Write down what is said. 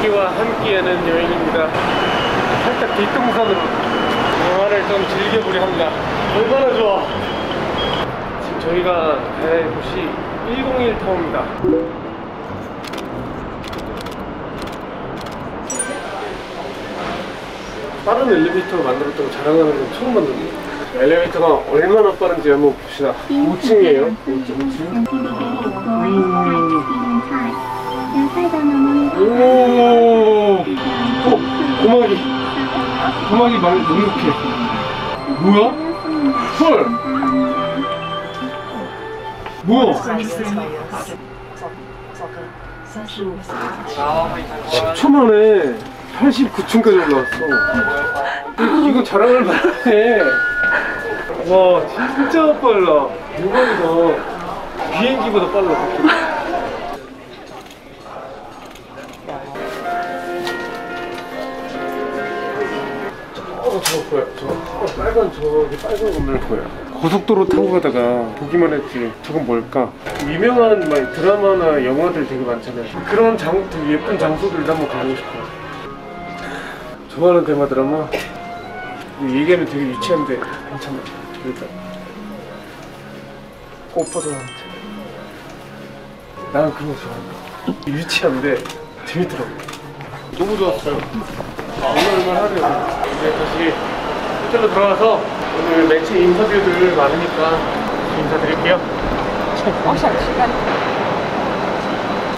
바퀴와 함께하는 여행입니다. 살짝 뒷동산으로 영화를 좀 즐겨보려 합니다. 얼마나 좋아! 지금 저희가 갈 곳이 101 타워입니다. 빠른 엘리베이터 만들었다고 자랑하는 건 처음 봤는데 엘리베이터가 얼마나 빠른지 한번 봅시다 5층이에요 5층 5층 오 고막이 고막이 막 눅눅해 뭐야? 헐 뭐야 10초 만에 89층까지 올라왔어. 이거 자랑할 만해 와 진짜 빨라. 대박이다. 비행기보다 빨라 어, 저거 보여. 저거 어, 빨간 저기 빨간 건물 보여. 고속도로 타고 가다가 보기만 했지. 저건 뭘까? 유명한 막 드라마나 영화들 되게 많잖아요. 그런 장, 되게 예쁜 장소들도 한번 가고 싶어. 좋아하는 대마 드라마. 얘기하면 되게 유치한데 괜찮아. 일단 꽃보다한테. 나는 그런 거 좋아한다. 유치한데 재밌더라고. 너무 좋았어요. 오늘 얼마나 하래요. 이제 다시 호텔로 들어가서 오늘 매체 인터뷰들 많으니까 인사드릴게요. 어, 시간.